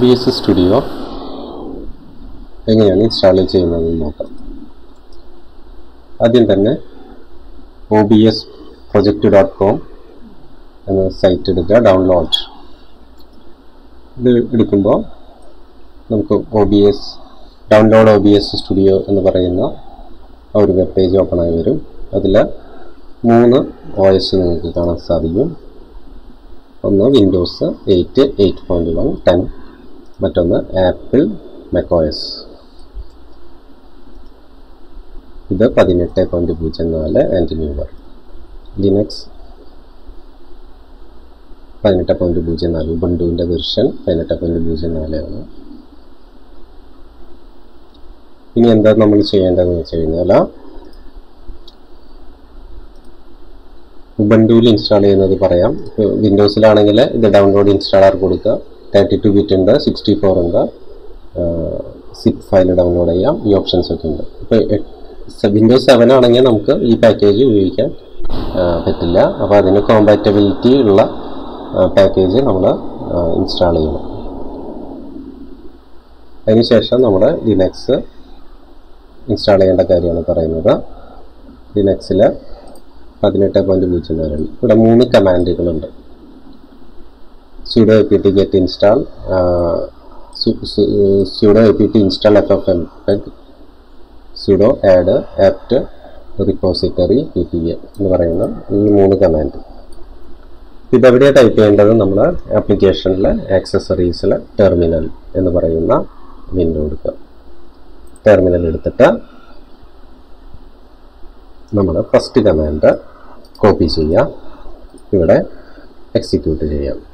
B S studio എങ്ങനെയാണ് install ചെയ്യുന്നതെന്ന് നോക്കാം. ആദ്യം തന്നെ O B S project dot com എന്ന സൈറ്റ് എടുക്കുക ഡൗൺലോഡ് ഇത് എടുക്കുമ്പോൾ നമുക്ക് O B S download O B S studio എന്ന് പറയുന്ന ഒരു വെബ് പേജ് ഓപ്പൺ ആയി വരും. അതിൽ മൂന്ന് ഒ എസ് നിങ്ങൾക്ക് കാണാൻ സാധിക്കും. ഒന്ന് Windows eight eight point one ten മറ്റൊന്ന് ആപ്പിൾ മെക്കോയസ്. ഇത് പതിനെട്ട് പോയിന്റ് പൂജ്യം നാല് ആൻഡ് ന്യൂവർ ലിനക്സ് പതിനെട്ട് പോയിന്റ് പൂജ്യം നാല് ഉബണ്ടുവിന്റെ വെർഷൻ പതിനെട്ട് പോയിന്റ് പൂജ്യം നാലാണ് ഇനി എന്താ നമ്മൾ ചെയ്യേണ്ടതെന്ന് വെച്ച് കഴിഞ്ഞാൽ ഉബണ്ടുവിൽ ഇൻസ്റ്റാൾ ചെയ്യുന്നത് പറയാം. വിൻഡോസിലാണെങ്കിൽ ഇത് ഡൗൺലോഡ് ഇൻസ്റ്റാളർ കൊടുക്കുക. തേർട്ടി ടു ബിറ്റ് ഉണ്ട് സിക്സ്റ്റി ഫോർ ഉണ്ട് സിപ്പ് ഫയൽ ഡൗൺലോഡ് ചെയ്യാം. ഈ ഓപ്ഷൻസ് ഒക്കെ ഉണ്ട്. ഇപ്പോൾ വിൻഡോസ് സെവൻ ആണെങ്കിൽ നമുക്ക് ഈ പാക്കേജ് ഉപയോഗിക്കാൻ പറ്റില്ല. അപ്പോൾ അതിന് കോമ്പാറ്റബിലിറ്റി ഉള്ള പാക്കേജ് നമ്മൾ ഇൻസ്റ്റാൾ ചെയ്യണം. അതിനുശേഷം നമ്മൾ ലിനക്സ് ഇൻസ്റ്റാൾ ചെയ്യേണ്ട കാര്യമാണ് പറയുന്നത്. ലിനക്സിൽ പതിനെട്ട് പോയിന്റ് പൂജ്യം വരെയുണ്ട് ഇവിടെ മൂന്ന് കമാൻഡുകളുണ്ട് sudo apt get install uh, su su sudo apt install ffmpeg sudo add apt repository ppa എന്ന് പറയുന്ന ഈ മൂന്ന് കമാൻഡ് ഇതെവിടെയാണ് ടൈപ്പ് ചെയ്യേണ്ടത്? നമ്മൾ ആപ്ലിക്കേഷനിൽ ആക്സസറീസിൽ ടെർമിനൽ എന്ന് പറയുന്ന വിൻഡോ എടുക്കുക. ടെർമിനൽ എടുത്തിട്ട് നമ്മൾ ഫസ്റ്റ് കമാൻഡ് കോപ്പി ചെയ്യുക. ഇവിടെ എക്സിക്യൂട്ട് ചെയ്യാം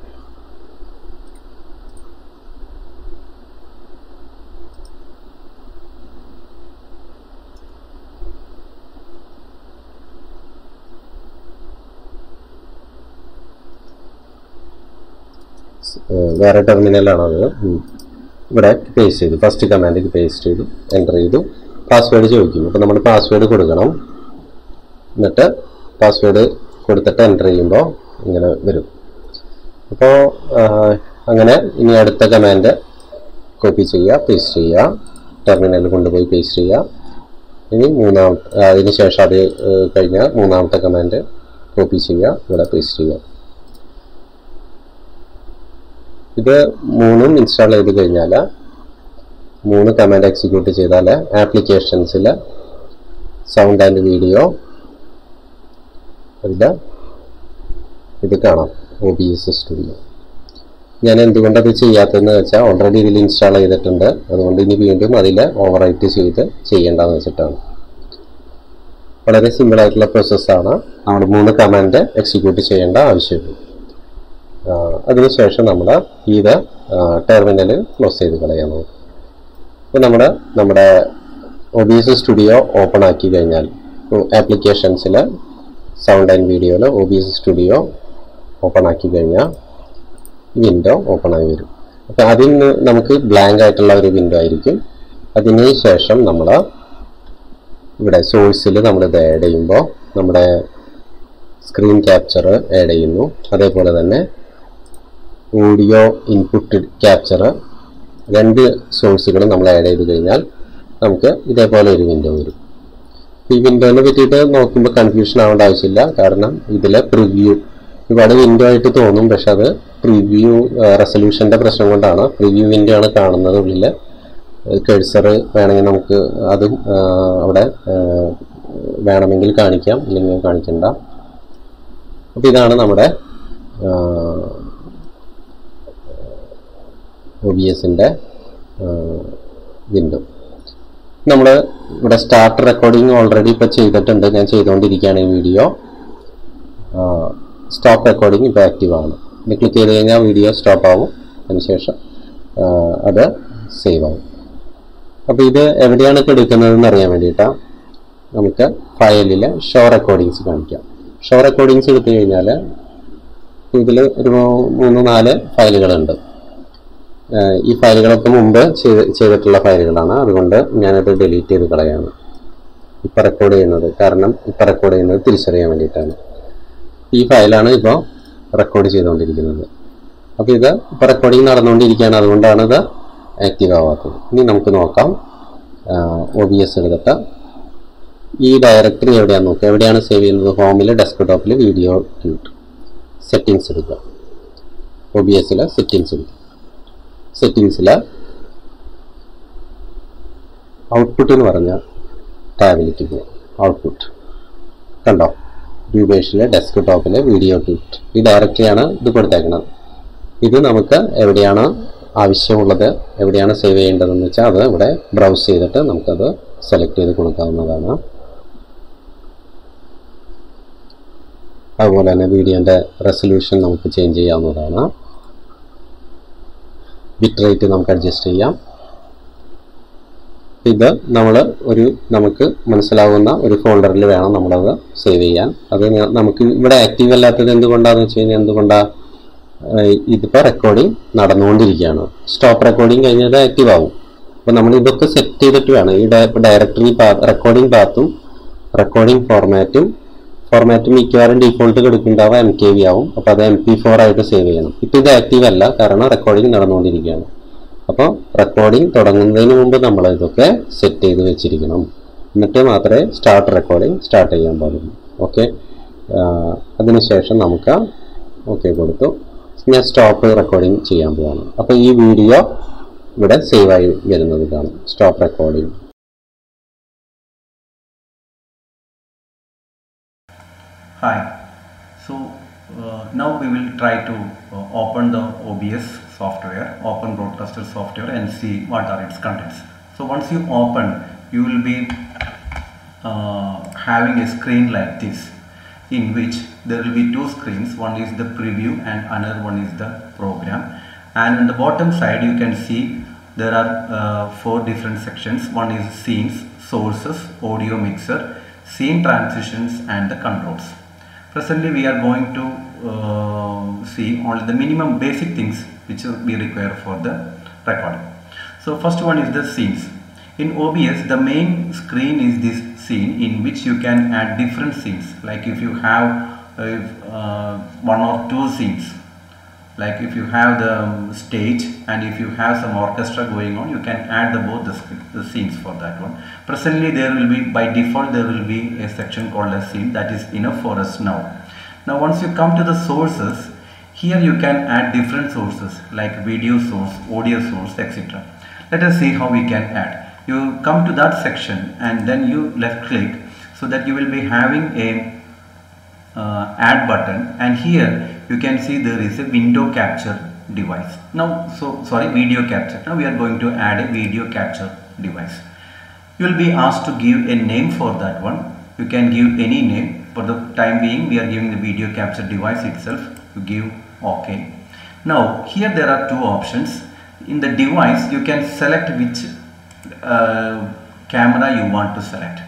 വേറെ ടെർമിനലാണത് ഇവിടെ പേസ്റ്റ് ചെയ്തു. ഫസ്റ്റ് കമാൻഡിൽ പേസ്റ്റ് ചെയ്തു. എന്റർ ചെയ്തു. പാസ്വേഡ് ചോദിക്കും അപ്പോൾ നമ്മൾ പാസ്വേഡ് കൊടുക്കണം. എന്നിട്ട് പാസ്വേഡ് കൊടുത്തിട്ട് എന്റർ ചെയ്യുമ്പോൾ ഇങ്ങനെ വരും. അപ്പോൾ അങ്ങനെ ഇനി അടുത്ത കമാൻഡ് കോപ്പി ചെയ്യുക പേസ്റ്റ് ചെയ്യുക ടെർമിനലിൽ കൊണ്ടുപോയി പേസ്റ്റ് ചെയ്യുക. ഇനി മൂന്നാമത്തെ അതിന് ശേഷം അത് കഴിഞ്ഞാൽ മൂന്നാമത്തെ കമാൻഡ് കോപ്പി ചെയ്യുക ഇവിടെ പേസ്റ്റ് ചെയ്യുക. ഇത് മൂന്നും ഇൻസ്റ്റാൾ ചെയ്ത് കഴിഞ്ഞാൽ മൂന്ന് കമാൻഡ് എക്സിക്യൂട്ട് ചെയ്താൽ ആപ്ലിക്കേഷൻസിൽ സൗണ്ട് ആൻഡ് വീഡിയോ അതിൽ ഇത് കാണാം ഒ ബി എസ് സ്റ്റുഡിയോ ഞാൻ എന്തുകൊണ്ടത് ചെയ്യാത്തതെന്ന് വെച്ചാൽ ഓൾറെഡി ഇതിൽ ഇൻസ്റ്റാൾ ചെയ്തിട്ടുണ്ട്. അതുകൊണ്ട് ഇനി വീണ്ടും അതിൽ ഓവർ റൈറ്റ് ചെയ്ത് ചെയ്യേണ്ടതെന്ന് വെച്ചിട്ടാണ്. വളരെ സിമ്പിളായിട്ടുള്ള പ്രോസസ്സാണ് നമ്മൾ മൂന്ന് കമാൻഡ് എക്സിക്യൂട്ട് ചെയ്യേണ്ട ആവശ്യമുള്ളൂ അതിനുശേഷം നമ്മൾ ഇത് ടെർമിനൽ ക്ലോസ് ചെയ്ത് കളയാൻ നോക്കും അപ്പോൾ നമ്മൾ നമ്മുടെ ഒബിഎസ് സ്റ്റുഡിയോ ഓപ്പൺ ആക്കി കഴിഞ്ഞാൽ ആപ്ലിക്കേഷൻസിൽ സൗണ്ട് ആൻഡ് വീഡിയോയിൽ ഒബിഎസ് സ്റ്റുഡിയോ ഓപ്പൺ ആക്കി കഴിഞ്ഞാൽ വിൻഡോ ഓപ്പൺ ആയി വരും. അപ്പോൾ അതിൽ നിന്ന് നമുക്ക് ബ്ലാങ്ക് ആയിട്ടുള്ള ഒരു വിൻഡോ ആയിരിക്കും. അതിന് ശേഷം നമ്മൾ ഇവിടെ സോഴ്സിൽ നമ്മൾ നമ്മളിത് ആഡ് ചെയ്യുമ്പോൾ നമ്മുടെ സ്ക്രീൻ ക്യാപ്ചർ ആഡ് ചെയ്യുന്നു. അതേപോലെ തന്നെ ഓഡിയോ ഇൻപുട്ട് ക്യാപ്ചർ രണ്ട് സോഴ്സുകൾ നമ്മൾ ആഡ് ചെയ്ത് കഴിഞ്ഞാൽ നമുക്ക് ഇതേപോലെ ഒരു വിൻഡോ വരും. ഈ വിൻഡോനെ പറ്റിയിട്ട് നോക്കുമ്പോൾ കൺഫ്യൂഷൻ ആവേണ്ട ആവശ്യമില്ല. കാരണം ഇതിലെ പ്രിവ്യൂ ഇവിടെ വിൻഡോ ആയിട്ട് തോന്നും. പക്ഷെ അത് പ്രിവ്യൂ റെസൊല്യൂഷന്റെ പ്രശ്നം കൊണ്ടാണ്. പ്രിവ്യൂ വിൻഡോ ആണ് കാണുന്നത് ഉള്ളിൽ കഴ്സർ വേണമെങ്കിൽ നമുക്ക് അതും അവിടെ വേണമെങ്കിൽ കാണിക്കാം. ഇല്ലെങ്കിൽ കാണിക്കണ്ട. അപ്പോൾ ഇതാണ് നമ്മുടെ ഒ ബി എസിന്റെ വിൻഡോ. നമ്മൾ ഇവിടെ സ്റ്റാർട്ട് റെക്കോർഡിങ് ഓൾറെഡി ഇപ്പോൾ ചെയ്തിട്ടുണ്ട്. ഞാൻ ചെയ്തുകൊണ്ടിരിക്കുകയാണ് ഈ വീഡിയോ. സ്റ്റോപ്പ് റെക്കോർഡിങ് ഇപ്പോൾ ആക്റ്റീവ് ആണ്. ഇത് ക്ലിക്ക് ചെയ്ത് കഴിഞ്ഞാൽ വീഡിയോ സ്റ്റോപ്പ് ആവും. അതിനുശേഷം അത് സേവ് ആവും. അപ്പോൾ ഇത് എവിടെയാണ് എടുക്കുന്നതെന്ന് അറിയാൻ വേണ്ടിയിട്ടാണ് നമുക്ക് ഫയലിൽ ഷോ റെക്കോർഡിങ്സ് കാണിക്കാം. ഷോ റെക്കോർഡിങ്സ് എടുത്തു കഴിഞ്ഞാൽ ഇതിൽ ഒരു മൂന്ന് നാല് ഫയലുകളുണ്ട്. ഈ ഫയലുകളൊക്കെ മുമ്പ് ചെയ്തിട്ടുള്ള ഫയലുകളാണ്. അതുകൊണ്ട് ഞാനത് ഡിലീറ്റ് ചെയ്ത് കളയാണ്. ഇപ്പം റെക്കോർഡ് ചെയ്യുന്നത്. കാരണം ഇപ്പം റെക്കോർഡ് ചെയ്യുന്നത് തിരിച്ചറിയാൻ വേണ്ടിയിട്ടാണ്. ഈ ഫയലാണ് ഇപ്പോൾ റെക്കോർഡ് ചെയ്തുകൊണ്ടിരിക്കുന്നത്. അപ്പോൾ ഇത് ഇപ്പോൾ റെക്കോർഡിങ് നടന്നുകൊണ്ടിരിക്കുകയാണ്. അതുകൊണ്ടാണ് ഇത് ആക്റ്റീവ് ആവാത്തത്. ഇനി നമുക്ക് നോക്കാം. ഒ ബി എസ് എടുത്തിട്ട് ഈ ഡയറക്ടറി എവിടെയാണ് നോക്കുക എവിടെയാണ് സേവ് ചെയ്യുന്നത്? ഹോമിൽ ഡെസ്ക്ടോപ്പിൽ വീഡിയോ സെറ്റിങ്സ് എടുക്കുക. ഒ ബി എസിൽ സെറ്റിങ്സ് എടുക്കുക. സെറ്റിങ്സിൽ ഔട്ട്പുട്ട് എന്ന് പറഞ്ഞ ടാബിലേക്ക് പോകും. ഔട്ട്പുട്ട് കണ്ടോ? രൂപേഷിലെ ഡെസ്ക്ടോപ്പിലെ വീഡിയോ ട്യൂട്ട് ഈ ഡയറക്ടറിയാണ് ഇത് കൊടുത്തേക്കുന്നത് ഇത് നമുക്ക് എവിടെയാണ് ആവശ്യമുള്ളത് എവിടെയാണ് സേവ് ചെയ്യേണ്ടതെന്ന് വെച്ചാൽ അത് ഇവിടെ ബ്രൗസ് ചെയ്തിട്ട് നമുക്കത് സെലക്ട് ചെയ്ത് കൊടുക്കാവുന്നതാണ്. അതുപോലെ തന്നെ വീഡിയോന്റെ റെസൊല്യൂഷൻ നമുക്ക് ചേഞ്ച് ചെയ്യാവുന്നതാണ്. ബിറ്റ് റേറ്റ് നമുക്ക് അഡ്ജസ്റ്റ് ചെയ്യാം. ഇത് നമ്മൾ ഒരു നമുക്ക് മനസ്സിലാവുന്ന ഒരു ഫോൾഡറിൽ വേണം നമ്മളത് സേവ് ചെയ്യാൻ. അത് നമുക്ക് ഇവിടെ ആക്റ്റീവ് അല്ലാത്തത് എന്തുകൊണ്ടാണെന്ന് വെച്ച് കഴിഞ്ഞാൽ എന്തുകൊണ്ടാണ് ഇതിപ്പോൾ റെക്കോർഡിംഗ് നടന്നുകൊണ്ടിരിക്കുകയാണ്. സ്റ്റോപ്പ് റെക്കോർഡിംഗ് കഴിഞ്ഞത് ആക്റ്റീവ് ആവും. അപ്പോൾ നമ്മൾ ഇതൊക്കെ സെറ്റ് ചെയ്തിട്ട് വേണം. ഈ ഡയറക്ടറി റെക്കോർഡിംഗ് പാത്തും റെക്കോർഡിംഗ് ഫോർമാറ്റും ഫോർമാറ്റ് മിക്കവാറും ഡീഫോൾട്ട് കിടക്കുന്നുണ്ടാവുക എം കെ വി ആവും. അപ്പോൾ അത് എം പി ഫോർ ആയിട്ട് സേവ് ചെയ്യണം. ഇപ്പോൾ ഇത് ആക്റ്റീവ് അല്ല കാരണം റെക്കോർഡിംഗ് നടന്നുകൊണ്ടിരിക്കുകയാണ്. അപ്പോൾ റെക്കോർഡിംഗ് തുടങ്ങുന്നതിന് മുമ്പ് നമ്മൾ ഇതൊക്കെ സെറ്റ് ചെയ്ത് വെച്ചിരിക്കണം. എന്നിട്ട് മാത്രമേ സ്റ്റാർട്ട് റെക്കോർഡിംഗ് സ്റ്റാർട്ട് ചെയ്യാൻ പാടുള്ളൂ. ഓക്കെ അതിനുശേഷം നമുക്ക് ഓക്കെ കൊടുത്തു. ഞാൻ സ്റ്റോപ്പ് റെക്കോർഡിംഗ് ചെയ്യാൻ പോവാണ്. അപ്പോൾ ഈ വീഡിയോ ഇവിടെ സേവ് ആയി വരുന്നത് കാണും. Stop recording Hi. So uh, now we will try to uh, open the OBS software, open broadcaster software and see what are its contents. So once you open, you will be uh, having a screen like this in which there will be two screens one is the preview and another one is the program and on the bottom side you can see there are uh, four different sections one is scenes sources audio mixer scene transitions and the controls presently we are going to uh, see only the minimum basic things which we require for the recording. So first one is the scenes. In OBS the main screen is this scene in which you can add different scenes. Like if you have uh, uh, one or two scenes like if you have the stage and if you have some orchestra going on you can add the both the, the scenes for that one. Presently there will be by default there will be a section called a scene that is enough for us now. Now once you come to the sources here you can add different sources like video source audio source etc let us see how we can add. You come to that section and then you left click so that you will be having a uh, add button. And here you can see there is a window capture device. Now so sorry video capture. Now we are going to add a video capture device. You will be asked to give a name for that one. You can give any name. For the time being we are giving the video capture device itself. You give ok. Now here there are two options. In the device you can select which uh, camera you want to select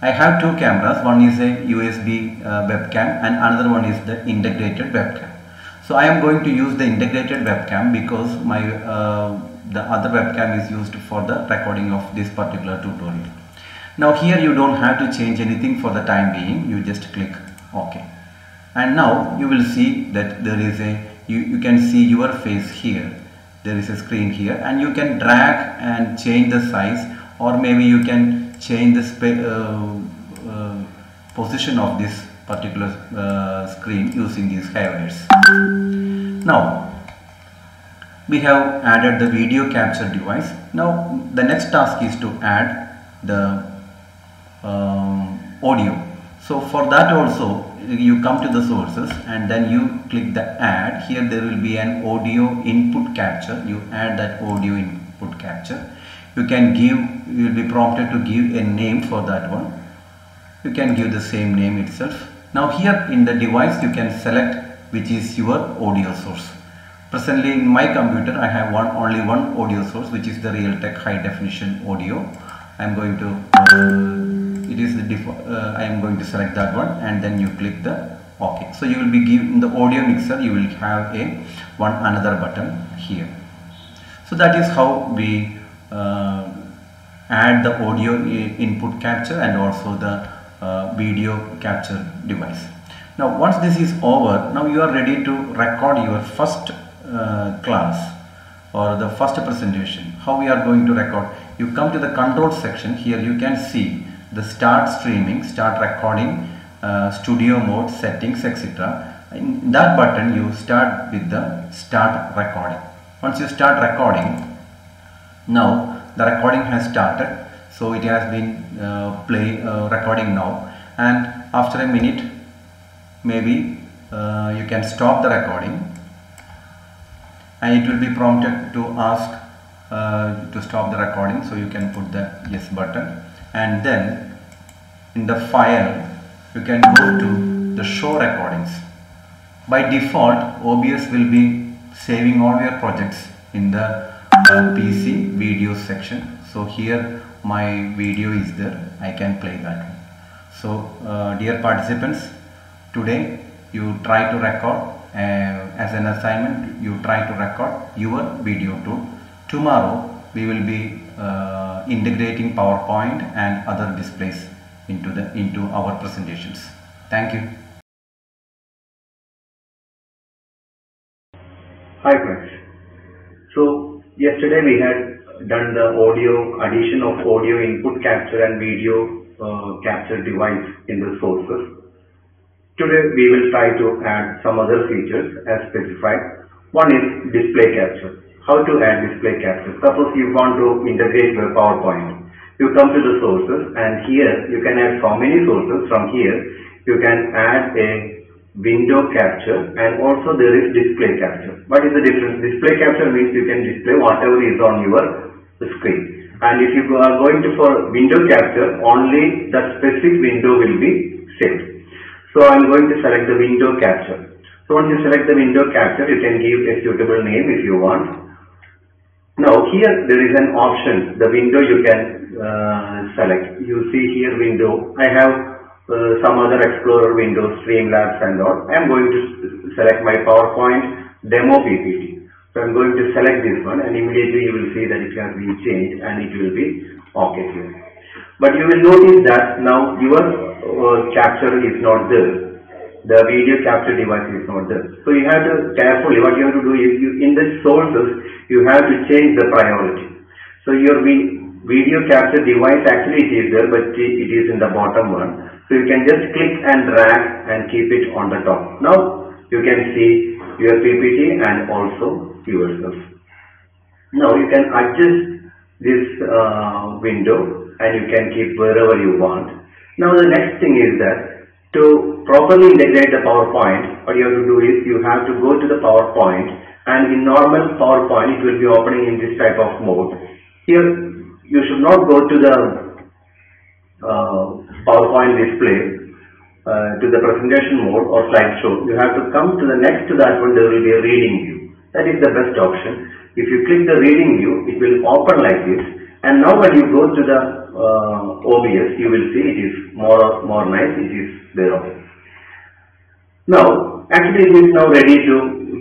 I have two cameras. One is a USB uh, webcam and another one is the integrated webcam. So I am going to use the integrated webcam because my uh, the other webcam is used for the recording of this particular tutorial. Now here you don't have to change anything for the time being. You just click OK. And now you will see that there is a you, you can see your face here. There is a screen here and you can drag and change the size or maybe you can change the uh, uh, position of this particular uh, screen using these havers now we have added the video capture device. Now the next task is to add the um, audio. So for that also you come to the sources and then you click the add. Here there will be an audio input capture. You add that audio input capture you can give you will be prompted to give a name for that one. You can give the same name itself. Now here in the device you can select which is your audio source. Presently in my computer i have one only one audio source which is the realtek high definition audio. I am going to uh, it is the uh, i am going to select that one and then you click the ok. So you will be given the audio mixer you will have a one another button here. So that is how we add the audio input capture and also the uh, video capture device now once this is over now you are ready to record your first uh, class or the first presentation, how we are going to record. You come to the control section, here you can see the start streaming, start recording, uh, studio mode, settings, etc. In that button, you start with the start recording. Once you start recording, now the recording has started so it has been uh, play uh, recording now. And after a minute maybe uh, you can stop the recording. And it will be prompted to ask uh, to stop the recording so you can put the yes button. And then in the file you can go to the show recordings. By default OBS will be saving all your projects in the PC video section. So here my video is there. I can play that. So uh, dear participants today you try to record uh, as an assignment you try to record your video too tomorrow we will be uh, integrating PowerPoint and other displays into the into our presentations. Thank you. Hi friends. So yesterday we had done the audio addition of audio input capture and video uh, capture device in the sources. Today we will try to add some other features as specified. One is display capture. How to add display capture? Suppose you want to integrate your PowerPoint. You come to the sources and here you can add so many sources. From here you can add a window capture and also there is display capture. What is the difference? Display capture means you can display whatever is on your screen. And if you are going to for window capture, only the specific window will be saved. So I am going to select the window capture. So once you select the window capture, you can give a suitable name if you want. Now here there is an option, the window you can uh, select. You see here window. I have some other Explorer windows, Streamlabs and all. I am going to select my PowerPoint demo PPT. So I am going to select this one and immediately you will see that it has been changed and it will be okay here. But you will notice that now your uh, capture is not there. The video capture device is not there. So you have to carefully, what you have to do is you, in the sources, you have to change the priority. So your video capture device actually it is there, but it is in the bottom one. So you can just click and drag and keep it on the top. Now you can see your PPT and also yourself. Now you can adjust this uh, window and you can keep wherever you want. Now the next thing is that to properly integrate the PowerPoint, what you have to do is you have to go to the PowerPoint and in normal PowerPoint it will be opening in this type of mode. Here you should not go to the PowerPoint display uh, to the presentation mode or slideshow. You have to come to the next to that one there will be a reading view. That is the best option. If you click the reading view, it will open like this. And now when you go to the uh, OBS, you will see it is more more nice. It is there. Now, actually, it is now ready to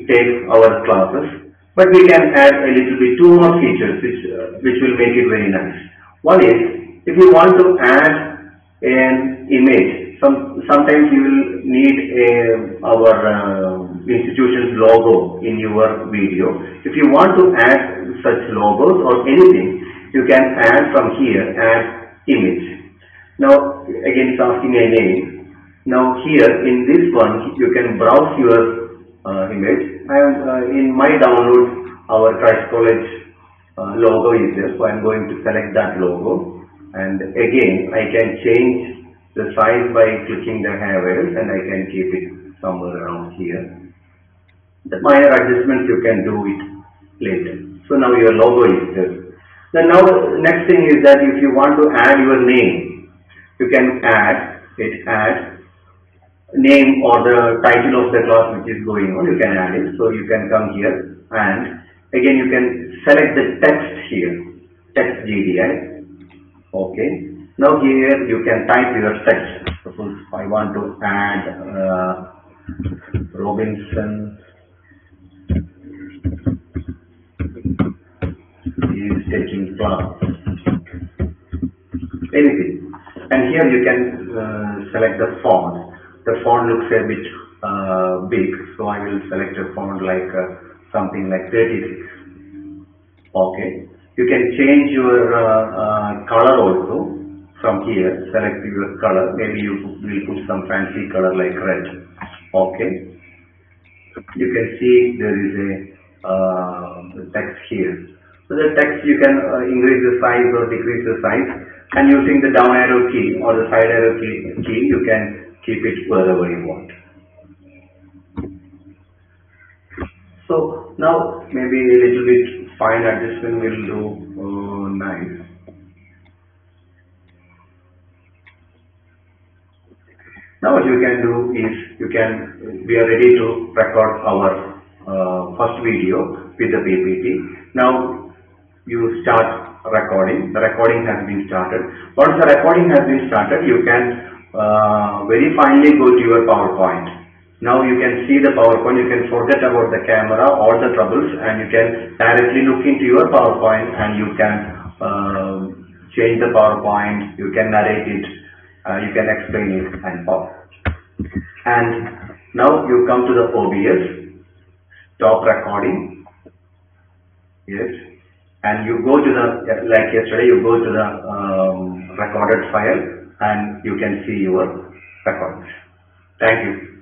take our classes, but we can add a little bit two more features which uh, which will make it very nice. One is if you want to add an image, some sometimes you will need a our uh, institution's logo in your video. If you want to add such logos or anything, you can add from here add image. Now again it's asking a name. Now here in this one you can browse your uh, image. I am uh, in my download our Christ College uh, logo is there, so I am going to select that logo and again I can change the size by clicking the handles and I can keep it somewhere around here. The minor adjustments you can do it later. So now your logo is there. Then now next thing is that if you want to add your name, you can add it add name or the title of the class which is going on, you can add it. So you can come here and again you can select the text here, text GDI. Okay. Now here you can type your text. Suppose I want to add uh, Robinson is taking class. Anything. And here you can uh, select the font. The font looks a bit uh, big, so I will select a font like uh, something like 36. Okay. You can change your uh, uh, color also from here. Select your color. Maybe you will put some fancy color like red. Okay. You can see there is a uh, text here. So the text you can uh, increase the size or decrease the size and using the down arrow key or the side arrow key, key you can keep it wherever you want. So now maybe a little bit fine adjustment will do uh, nice. Now what you can do is you can we are ready to record our uh, first video with the PPT. Now you start recording. The recording has been started. Once the recording has been started, you can uh, very finely go to your PowerPoint. Now you can see the PowerPoint, you can forget about the camera, all the troubles and you can directly look into your PowerPoint and you can uh, change the PowerPoint, you can narrate it, uh, you can explain it and all. And now you come to the OBS, stop recording, yes, and you go to the, like yesterday, you go to the um, recorded file and you can see your recordings. Thank you.